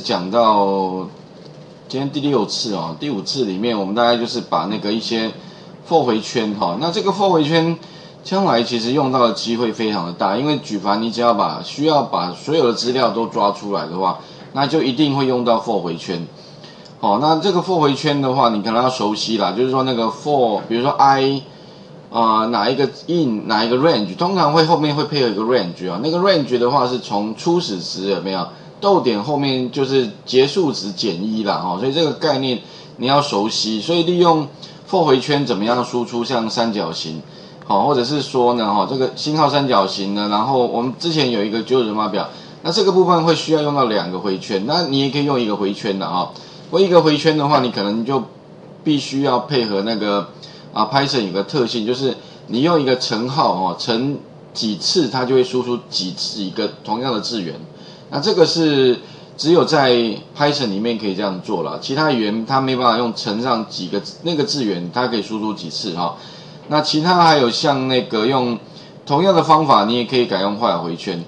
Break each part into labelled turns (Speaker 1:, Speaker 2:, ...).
Speaker 1: 讲到今天第六次哦，第五次里面，我们大概就是把那个一些 for 回圈哈，那这个 for 回圈将来其实用到的机会非常的大，因为举凡你只要把需要把所有的资料都抓出来的话，那就一定会用到 for 回圈。好，那这个 for 回圈的话，你可能要熟悉啦，就是说那个 for，比如说 i 啊哪一个 in 哪一个 range，通常会后面会配合一个 range 啊，那个 range 的话是从初始值有没有？逗点后面就是结束值减一啦，哈，所以这个概念你要熟悉。所以利用 for 回圈怎么样输出像三角形，好，或者是说呢，哈，这个星号三角形呢，然后我们之前有一个九九乘法表，那这个部分会需要用到两个回圈，那你也可以用一个回圈的啊。过一个回圈的话，你可能就必须要配合那个啊，Python 有个特性，就是你用一个乘号哦，乘几次它就会输出几次一个同样的字元。那这个是只有在 Python 里面可以这样做了，其他语言它没办法用乘上几个那个字元，它可以输出几次哈。那其他还有像那个用同样的方法，你也可以改用坏回圈。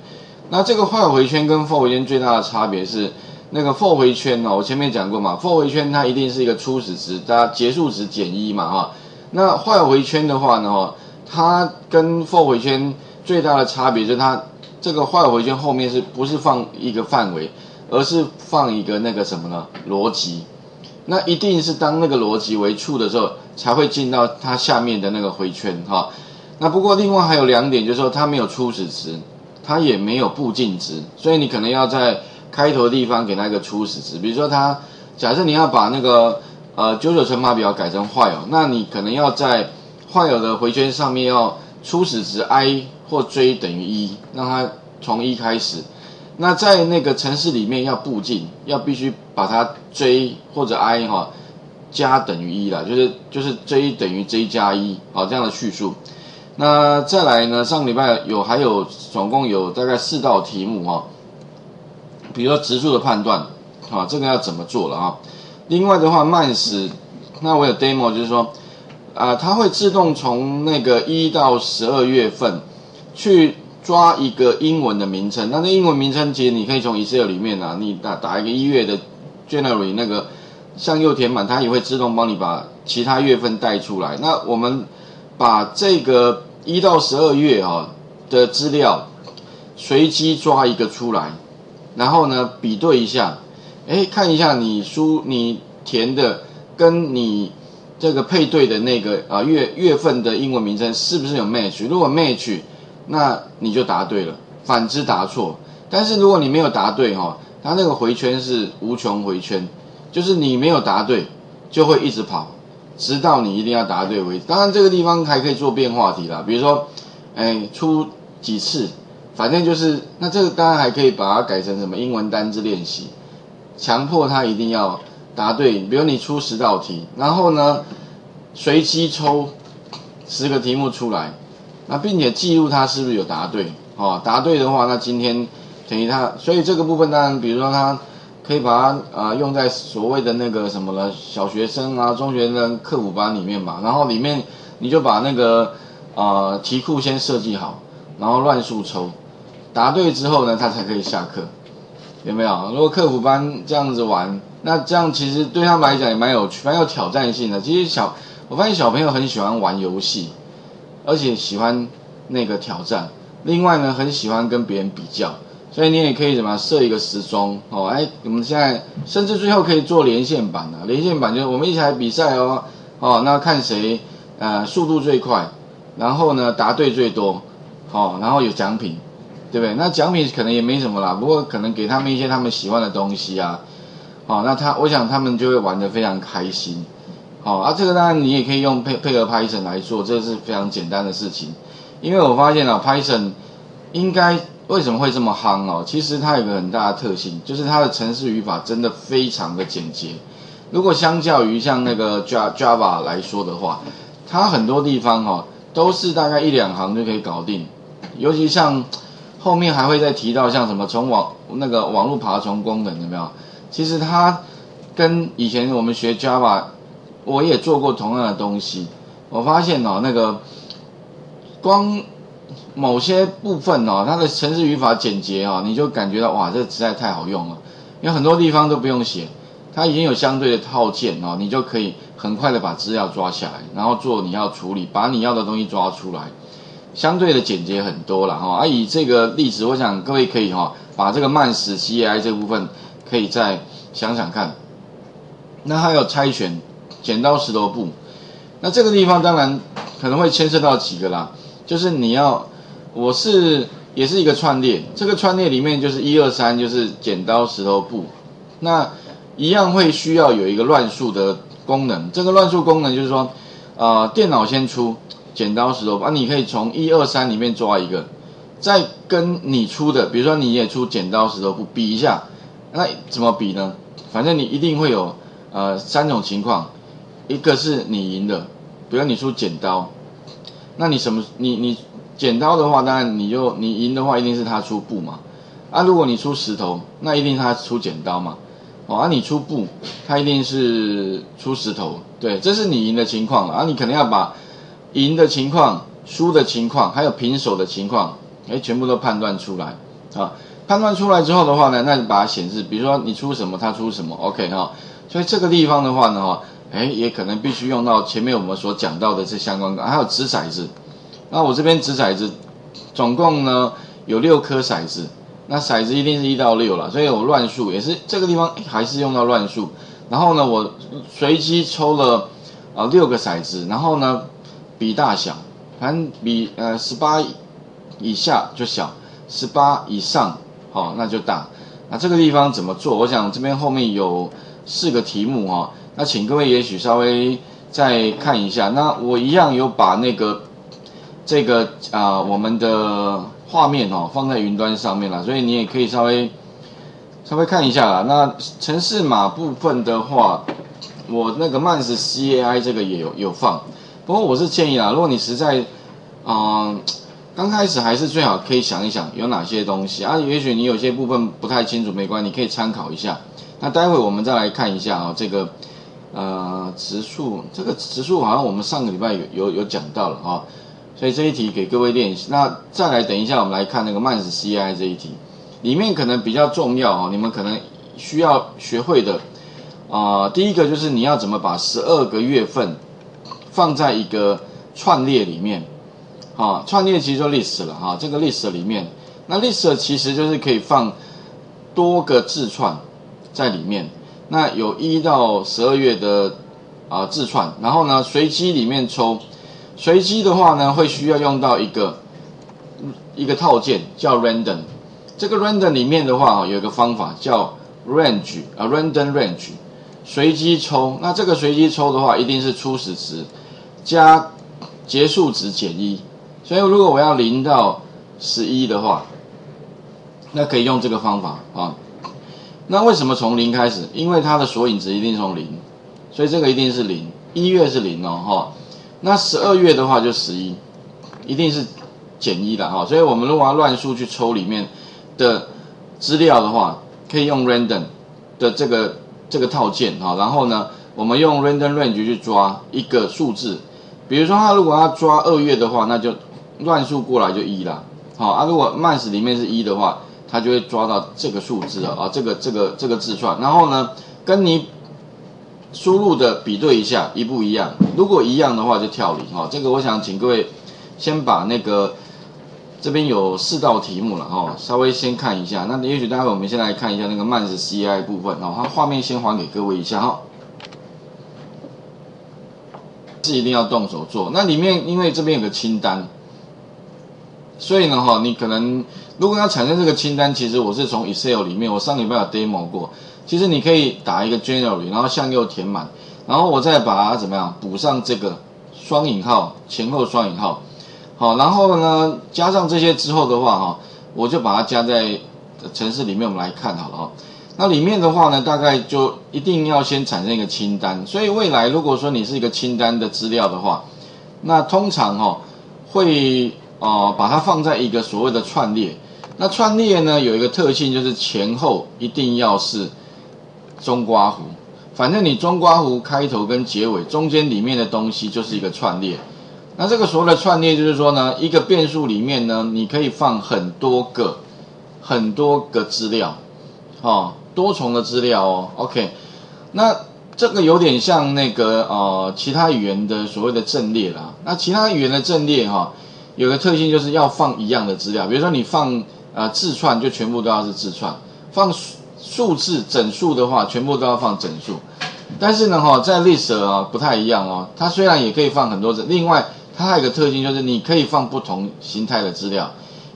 Speaker 1: 那这个坏回圈跟 for 回圈最大的差别是，那个 for 回圈哦，我前面讲过嘛，for 回圈它一定是一个初始值，加结束值减一嘛哈。那坏回圈的话呢，它跟 for 回圈最大的差别就是它。这个坏回圈后面是不是放一个范围，而是放一个那个什么呢？逻辑，那一定是当那个逻辑为 true 的时候，才会进到它下面的那个回圈哈。那不过另外还有两点，就是说它没有初始值，它也没有步进值，所以你可能要在开头的地方给它一个初始值。比如说它，假设你要把那个呃九九乘法表改成坏哦，那你可能要在坏有的回圈上面要初始值 i。或 j 等于一，让它从一开始。那在那个城市里面要步进，要必须把它 j 或者 i 哈加等于一啦，就是就是 j 等于 j 加一，好这样的叙述。那再来呢？上礼拜有还有总共有大概四道题目哈，比如说值数的判断，啊，这个要怎么做了啊？另外的话，慢时，那我有 demo 就是说，啊，它会自动从那个一到十二月份。去抓一个英文的名称，那那英文名称其实你可以从 Excel 里面啊，你打打一个一月的 January 那个向右填满，它也会自动帮你把其他月份带出来。那我们把这个一到十二月啊的资料随机抓一个出来，然后呢比对一下，哎，看一下你输你填的跟你这个配对的那个啊月月份的英文名称是不是有 match？如果 match。那你就答对了，反之答错。但是如果你没有答对哈，它那个回圈是无穷回圈，就是你没有答对，就会一直跑，直到你一定要答对为止。当然这个地方还可以做变化题啦，比如说，哎出几次，反正就是那这个当然还可以把它改成什么英文单字练习，强迫他一定要答对。比如你出十道题，然后呢随机抽十个题目出来。那并且记录他是不是有答对，哦，答对的话，那今天等于他，所以这个部分当然，比如说他可以把它啊用在所谓的那个什么了，小学生啊、中学生课辅班里面嘛，然后里面你就把那个啊题库先设计好，然后乱数抽，答对之后呢，他才可以下课，有没有？如果课辅班这样子玩，那这样其实对他们来讲也蛮有趣、蛮有挑战性的。其实小，我发现小朋友很喜欢玩游戏。而且喜欢那个挑战，另外呢，很喜欢跟别人比较，所以你也可以怎么设一个时钟哦，哎，我们现在甚至最后可以做连线版的，连线版就是我们一起来比赛哦，哦，那看谁呃速度最快，然后呢答对最多，哦，然后有奖品，对不对？那奖品可能也没什么啦，不过可能给他们一些他们喜欢的东西啊，哦，那他我想他们就会玩得非常开心。好啊，这个当然你也可以用配配合 Python 来做，这是非常简单的事情。因为我发现啊，Python 应该为什么会这么夯哦？其实它有个很大的特性，就是它的程式语法真的非常的简洁。如果相较于像那个 Java 来说的话，它很多地方哦都是大概一两行就可以搞定。尤其像后面还会再提到像什么从网那个网络爬虫功能有没有？其实它跟以前我们学 Java。我也做过同样的东西，我发现哦，那个光某些部分哦，它的程式语法简洁哦，你就感觉到哇，这实在太好用了。有很多地方都不用写，它已经有相对的套件哦，你就可以很快的把资料抓下来，然后做你要处理，把你要的东西抓出来，相对的简洁很多了哈。啊，以这个例子，我想各位可以哈，把这个慢死 C I 这部分可以再想想看。那还有猜拳、剪刀石头布，那这个地方当然可能会牵涉到几个啦，就是你要，我是也是一个串列，这个串列里面就是一二三，就是剪刀石头布，那一样会需要有一个乱数的功能，这个乱数功能就是说，呃，电脑先出剪刀石头布，啊，你可以从一二三里面抓一个，再跟你出的，比如说你也出剪刀石头布比一下，那怎么比呢？反正你一定会有。呃，三种情况，一个是你赢的，比如你出剪刀，那你什么？你你剪刀的话，当然你就你赢的话，一定是他出布嘛。啊，如果你出石头，那一定他出剪刀嘛。哦，啊，你出布，他一定是出石头。对，这是你赢的情况了。啊，你肯定要把赢的情况、输的情况，还有平手的情况，哎，全部都判断出来啊。判断出来之后的话呢，那你把它显示，比如说你出什么，他出什么，OK 哈。所以这个地方的话呢，哈，哎，也可能必须用到前面我们所讲到的这相关的，还有掷骰子。那我这边掷骰子，总共呢有六颗骰子，那骰子一定是一到六了，所以我乱数也是这个地方还是用到乱数。然后呢，我随机抽了啊六个骰子，然后呢比大小，反正比呃十八以下就小，十八以上好那就大。那这个地方怎么做？我想这边后面有。四个题目哈，那请各位也许稍微再看一下。那我一样有把那个这个啊我们的画面哦放在云端上面了，所以你也可以稍微稍微看一下啦。那城市码部分的话，我那个 Mans CAI 这个也有有放，不过我是建议啊，如果你实在嗯刚开始还是最好可以想一想有哪些东西啊，也许你有些部分不太清楚，没关系，你可以参考一下。那待会我们再来看一下啊，这个呃植树，这个植树好像我们上个礼拜有有有讲到了啊，所以这一题给各位练习。那再来等一下，我们来看那个 Mans CI 这一题，里面可能比较重要啊，你们可能需要学会的啊，第一个就是你要怎么把十二个月份放在一个串列里面啊，串列其实就 list 了哈，这个 list 里面，那 list 其实就是可以放多个字串。在里面，那有一到十二月的啊自串，然后呢随机里面抽，随机的话呢会需要用到一个一个套件叫 random，这个 random 里面的话有一个方法叫 range 啊 random range，随机抽，那这个随机抽的话一定是初始值加结束值减一，所以如果我要零到十一的话，那可以用这个方法啊。那为什么从零开始？因为它的索引值一定从零，所以这个一定是零。一月是零哦，哈。那十二月的话就十一，一定是减一的哈。所以我们如果要乱数去抽里面的资料的话，可以用 random 的这个这个套件哈。然后呢，我们用 random range 去抓一个数字，比如说它如果要抓二月的话，那就乱数过来就一啦。好啊，如果 m a s 里面是一的话。它就会抓到这个数字啊，这个这个这个字串，然后呢，跟你输入的比对一下，一不一样？如果一样的话，就跳离哈。这个我想请各位先把那个这边有四道题目了哈，稍微先看一下。那也许待会我们先来看一下那个慢子 CI 部分哦，它画面先还给各位一下哈，是一定要动手做。那里面因为这边有个清单。所以呢，哈，你可能如果要产生这个清单，其实我是从 Excel 里面，我上礼拜有 demo 过。其实你可以打一个 Generally，然后向右填满，然后我再把它怎么样补上这个双引号前后双引号，好，然后呢加上这些之后的话，哈，我就把它加在城市里面，我们来看好了哈。那里面的话呢，大概就一定要先产生一个清单。所以未来如果说你是一个清单的资料的话，那通常哈会。哦，把它放在一个所谓的串列。那串列呢，有一个特性就是前后一定要是中刮弧。反正你中刮弧开头跟结尾中间里面的东西就是一个串列。那这个所谓的串列就是说呢，一个变数里面呢，你可以放很多个很多个资料。哦，多重的资料哦。OK，那这个有点像那个呃其他语言的所谓的阵列啦。那其他语言的阵列哈，有个特性就是要放一样的资料，比如说你放啊字串就全部都要是字串，放数字整数的话全部都要放整数。但是呢哈，在 list 啊不太一样哦，它虽然也可以放很多字，另外它还有个特性就是你可以放不同形态的资料，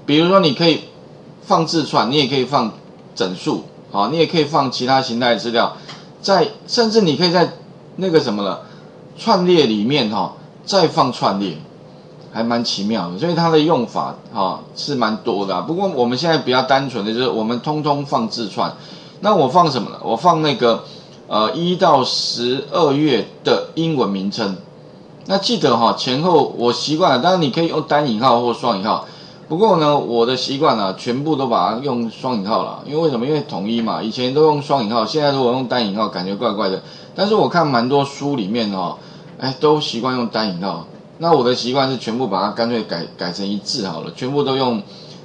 Speaker 1: 比如说你可以放字串，你也可以放整数，啊，你也可以放其他形态的资料，在甚至你可以在那个什么了串列里面哈再放串列，还蛮奇妙的，所以它的用法哈是蛮多的。不过我们现在比较单纯的就是我们通通放字串，那我放什么呢？我放那个。呃，一到十二月的英文名称，那记得哈，前后我习惯了，当然你可以用单引号或双引号，不过呢，我的习惯呢，全部都把它用双引号了，因为为什么？因为统一嘛，以前都用双引号，现在如果用单引号，感觉怪怪的。但是我看蛮多书里面哦，哎，都习惯用单引号，那我的习惯是全部把它干脆改改成一致好了，全部都用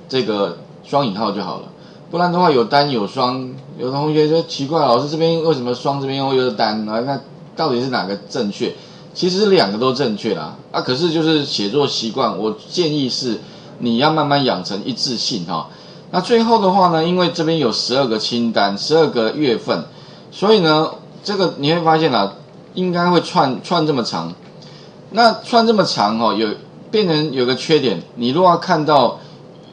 Speaker 1: 这个双引号就好了。不然的话，有单有双，有同学就奇怪，老师这边为什么双，这边又又是单啊？那到底是哪个正确？其实两个都正确啦。啊，可是就是写作习惯，我建议是你要慢慢养成一致性哈。那最后的话呢，因为这边有十二个清单，十二个月份，所以呢，这个你会发现啊，应该会串串这么长。那串这么长哦，有变成有个缺点，你如果要看到。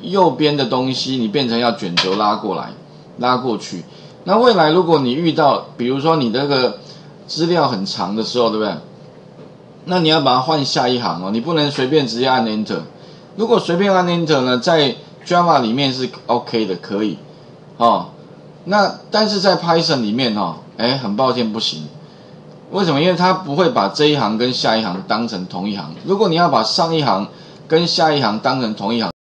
Speaker 1: 右边的东西你变成要卷轴拉过来，拉过去。那未来如果你遇到，比如说你这个资料很长的时候，对不对？那你要把它换下一行哦，你不能随便直接按 Enter。如果随便按 Enter 呢，在 Java 里面是 OK 的，可以哦。那但是在 Python 里面哦，哎，很抱歉不行。为什么？因为他不会把这一行跟下一行当成同一行。如果你要把上一行跟下一行当成同一行。